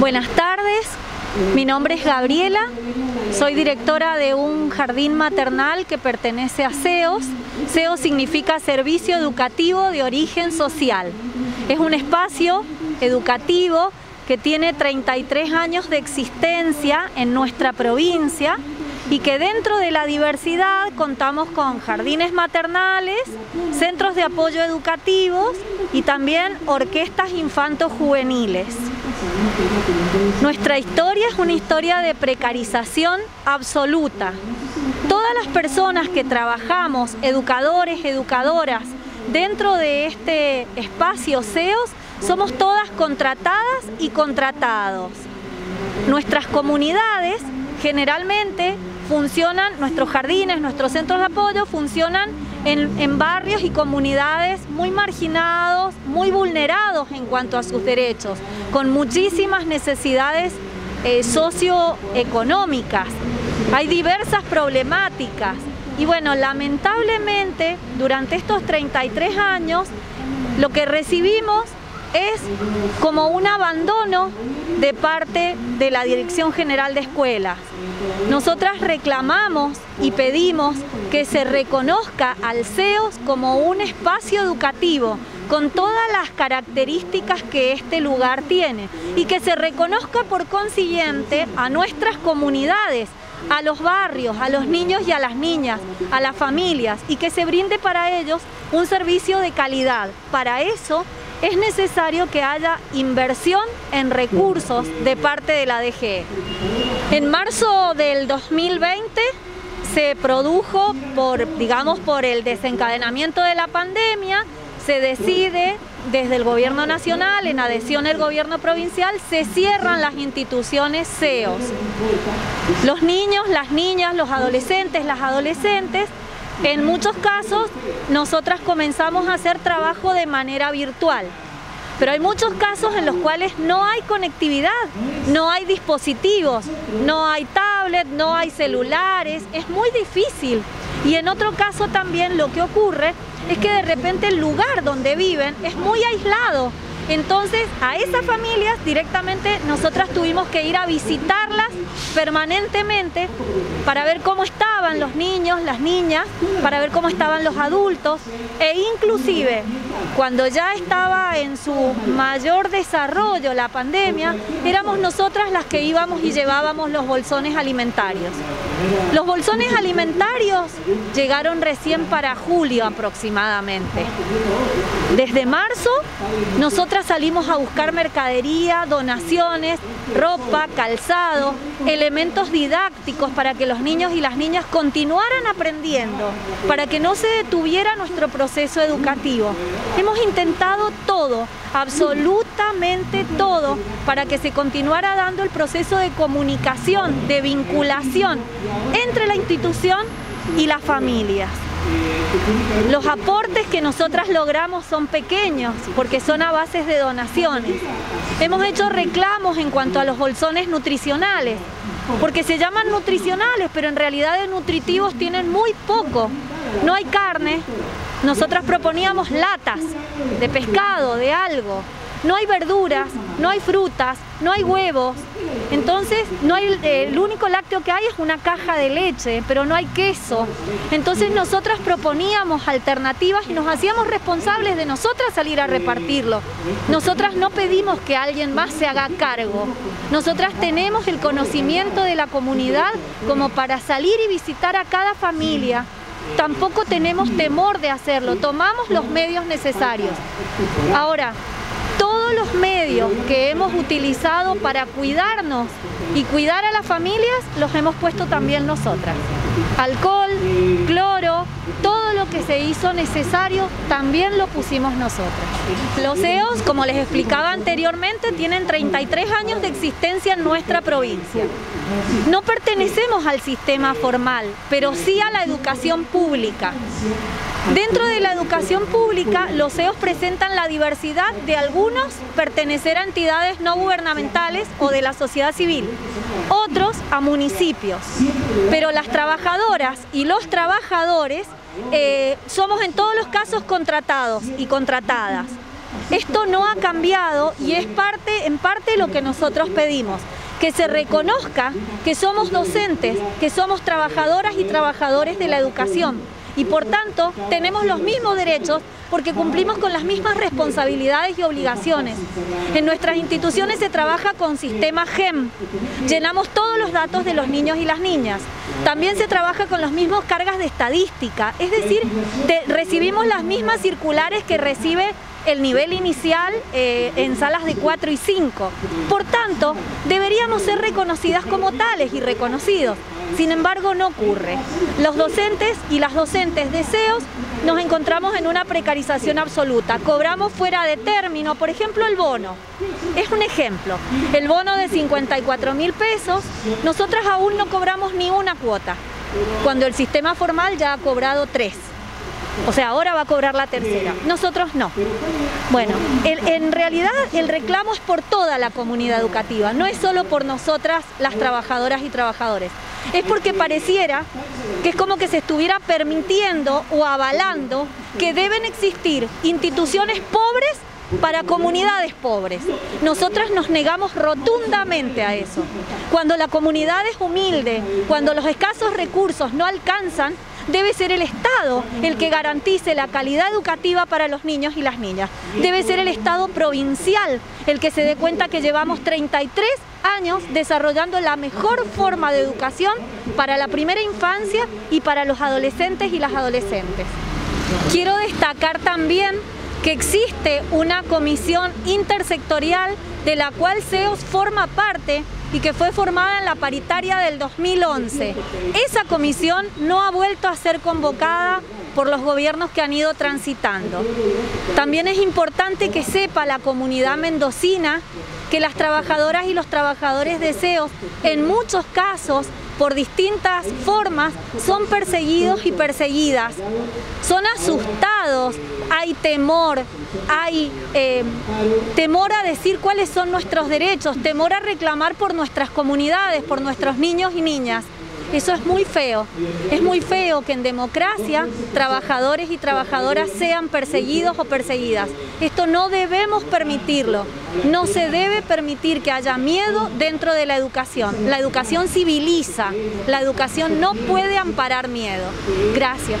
Buenas tardes, mi nombre es Gabriela, soy directora de un jardín maternal que pertenece a CEOS. CEOS significa Servicio Educativo de Origen Social. Es un espacio educativo que tiene 33 años de existencia en nuestra provincia y que dentro de la diversidad contamos con jardines maternales, centros de apoyo educativos y también orquestas infantos juveniles. Nuestra historia es una historia de precarización absoluta. Todas las personas que trabajamos, educadores, educadoras, dentro de este espacio CEOS, somos todas contratadas y contratados. Nuestras comunidades generalmente funcionan, nuestros jardines, nuestros centros de apoyo funcionan en, barrios y comunidades muy marginados, muy vulnerados en cuanto a sus derechos, con muchísimas necesidades eh, socioeconómicas. Hay diversas problemáticas y bueno, lamentablemente durante estos 33 años lo que recibimos es como un abandono de parte de la Dirección General de Escuelas. Nosotras reclamamos y pedimos que se reconozca al CEOS como un espacio educativo con todas las características que este lugar tiene y que se reconozca por consiguiente a nuestras comunidades, a los barrios, a los niños y a las niñas, a las familias y que se brinde para ellos un servicio de calidad. Para eso es necesario que haya inversión en recursos de parte de la DGE. En marzo del 2020 se produjo por, digamos, por el desencadenamiento de la pandemia, se decide desde el gobierno nacional, en adhesión al gobierno provincial, se cierran las instituciones CEOs. Los niños, las niñas, los adolescentes, las adolescentes en muchos casos, nosotras comenzamos a hacer trabajo de manera virtual. Pero hay muchos casos en los cuales no hay conectividad, no hay dispositivos, no hay tablet, no hay celulares, es muy difícil. Y en otro caso también lo que ocurre es que de repente el lugar donde viven es muy aislado. Entonces a esas familias directamente nosotras tuvimos que ir a visitarlas permanentemente para ver cómo estaban los niños, las niñas, para ver cómo estaban los adultos e inclusive cuando ya estaba en su mayor desarrollo la pandemia, éramos nosotras las que íbamos y llevábamos los bolsones alimentarios. Los bolsones alimentarios llegaron recién para julio aproximadamente. Desde marzo nosotras salimos a buscar mercadería, donaciones, ropa, calzado, elementos didácticos para que los niños y las niñas continuaran aprendiendo, para que no se detuviera nuestro proceso educativo. Hemos intentado todo, absolutamente todo, para que se continuara dando el proceso de comunicación, de vinculación entre la institución y las familias. Los aportes que nosotras logramos son pequeños porque son a bases de donaciones. Hemos hecho reclamos en cuanto a los bolsones nutricionales, porque se llaman nutricionales, pero en realidad de nutritivos tienen muy poco. No hay carne, nosotras proponíamos latas de pescado, de algo. No hay verduras, no hay frutas, no hay huevos. Entonces, no hay, el único lácteo que hay es una caja de leche, pero no hay queso. Entonces, nosotras proponíamos alternativas y nos hacíamos responsables de nosotras salir a repartirlo. Nosotras no pedimos que alguien más se haga cargo. Nosotras tenemos el conocimiento de la comunidad como para salir y visitar a cada familia, tampoco tenemos temor de hacerlo, tomamos los medios necesarios. Ahora, todos los medios que hemos utilizado para cuidarnos y cuidar a las familias los hemos puesto también nosotras. Alcohol, cloro, todo lo que se hizo necesario también lo pusimos nosotras. Los EOS, como les explicaba anteriormente, tienen 33 años de existencia en nuestra provincia. No pertenecemos al sistema formal, pero sí a la educación pública. Dentro de la educación pública, los CEOs presentan la diversidad de algunos pertenecer a entidades no gubernamentales o de la sociedad civil, otros a municipios. Pero las trabajadoras y los trabajadores eh, somos en todos los casos contratados y contratadas. Esto no ha cambiado y es parte, en parte lo que nosotros pedimos que se reconozca que somos docentes, que somos trabajadoras y trabajadores de la educación y por tanto tenemos los mismos derechos porque cumplimos con las mismas responsabilidades y obligaciones. En nuestras instituciones se trabaja con sistema GEM, llenamos todos los datos de los niños y las niñas. También se trabaja con las mismas cargas de estadística, es decir, recibimos las mismas circulares que recibe el nivel inicial eh, en salas de 4 y 5. Por tanto, deberíamos ser reconocidas como tales y reconocidos. Sin embargo, no ocurre. Los docentes y las docentes deseos nos encontramos en una precarización absoluta. Cobramos fuera de término, por ejemplo, el bono. Es un ejemplo. El bono de 54 mil pesos, nosotras aún no cobramos ni una cuota, cuando el sistema formal ya ha cobrado tres. O sea, ahora va a cobrar la tercera. Nosotros no. Bueno, en realidad el reclamo es por toda la comunidad educativa, no es solo por nosotras las trabajadoras y trabajadores. Es porque pareciera que es como que se estuviera permitiendo o avalando que deben existir instituciones pobres para comunidades pobres. Nosotras nos negamos rotundamente a eso. Cuando la comunidad es humilde, cuando los escasos recursos no alcanzan, debe ser el Estado el que garantice la calidad educativa para los niños y las niñas. Debe ser el Estado provincial el que se dé cuenta que llevamos 33 años desarrollando la mejor forma de educación para la primera infancia y para los adolescentes y las adolescentes. Quiero destacar también que existe una comisión intersectorial de la cual CEOS forma parte y que fue formada en la paritaria del 2011. Esa comisión no ha vuelto a ser convocada por los gobiernos que han ido transitando. También es importante que sepa la comunidad mendocina que las trabajadoras y los trabajadores de SEO en muchos casos por distintas formas son perseguidos y perseguidas, son asustados, hay temor, hay eh, temor a decir cuáles son nuestros derechos, temor a reclamar por nuestras comunidades, por nuestros niños y niñas. Eso es muy feo. Es muy feo que en democracia trabajadores y trabajadoras sean perseguidos o perseguidas. Esto no debemos permitirlo. No se debe permitir que haya miedo dentro de la educación. La educación civiliza. La educación no puede amparar miedo. Gracias.